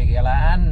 kegilaan.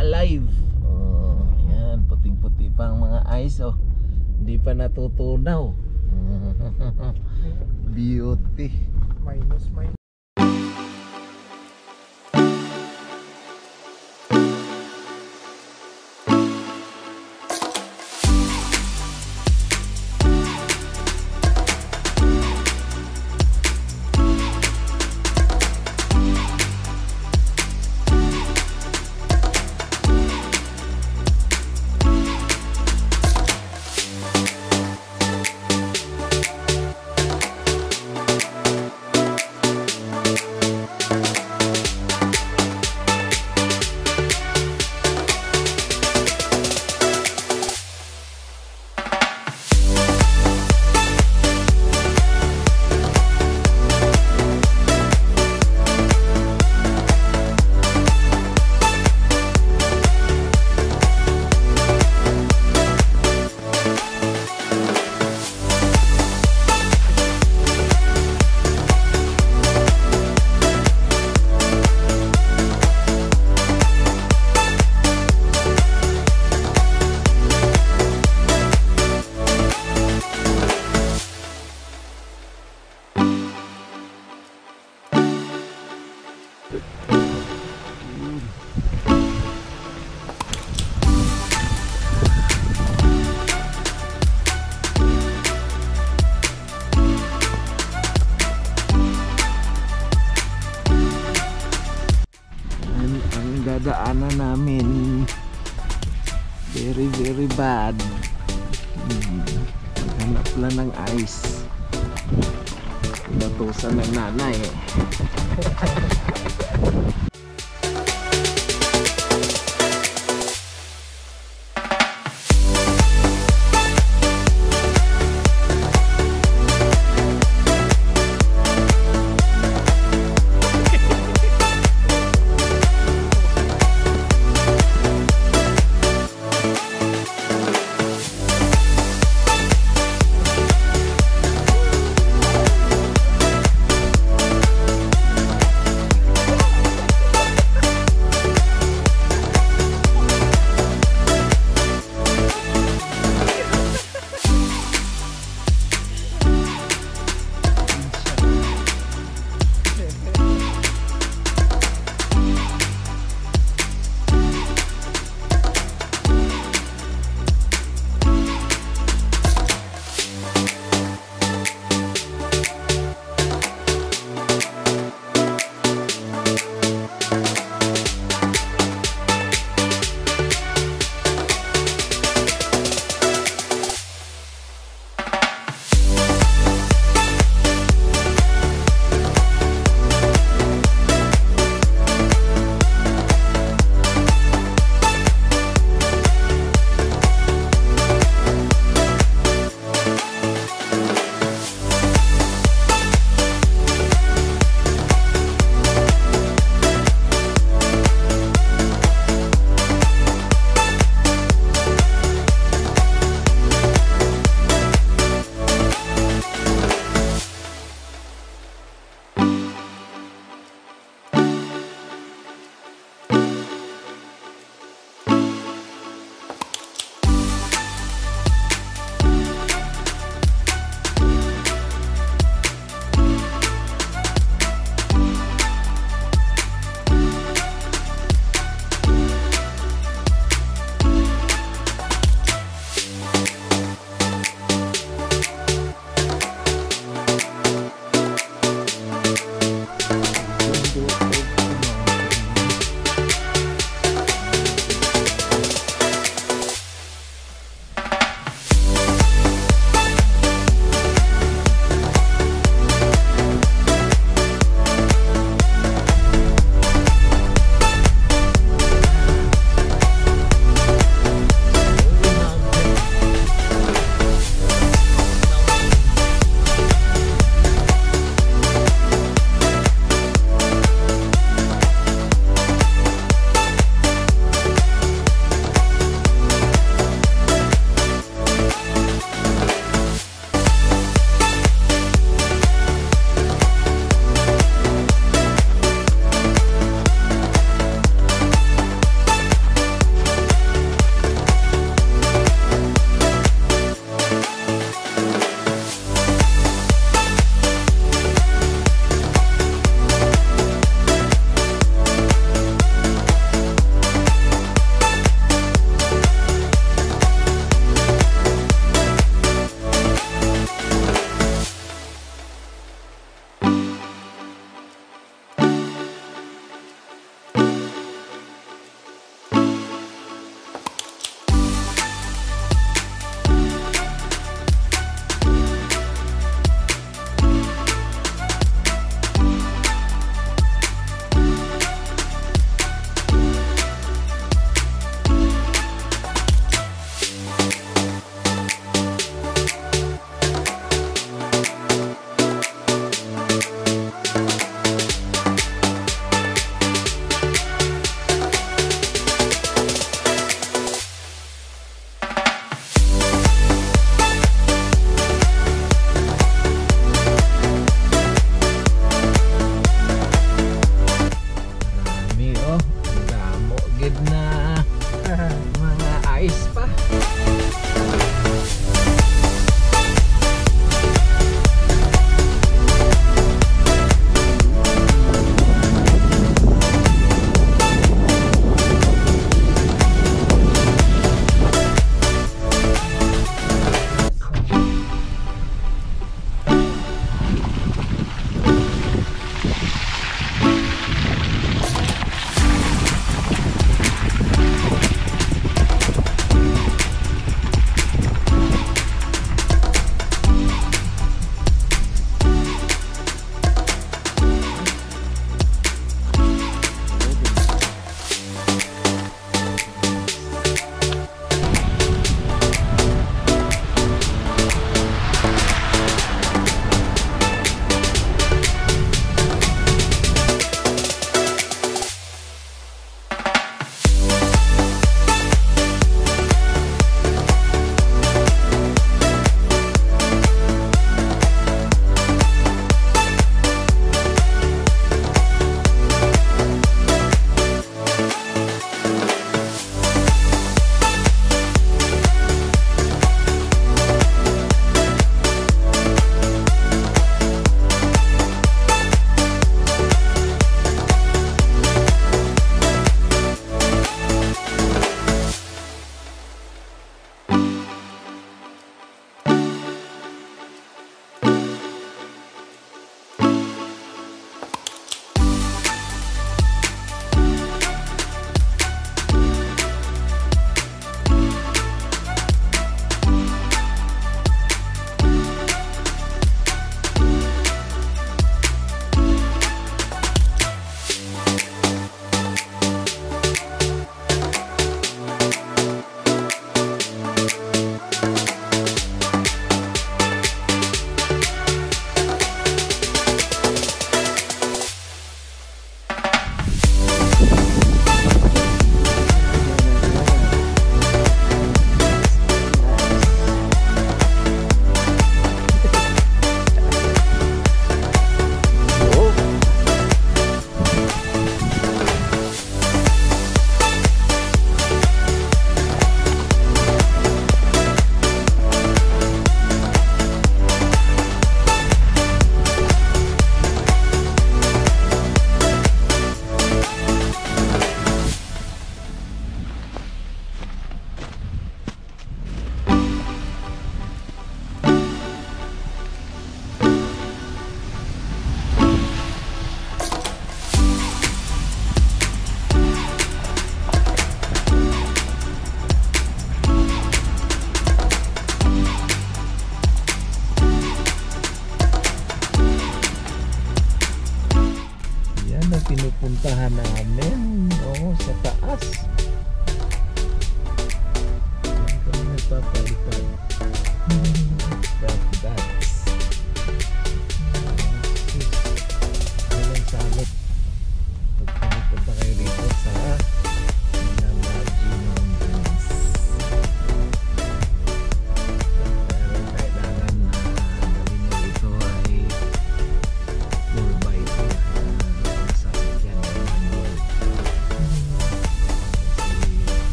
Alive. Oh, yan. Puting-puti pa ang mga ice oh. Hindi pa natutunaw. Beauty. minus minus. Ang dadaanan namin. Very, very bad. Hmm. Maghanap lang ng ice. Batusan ng nanay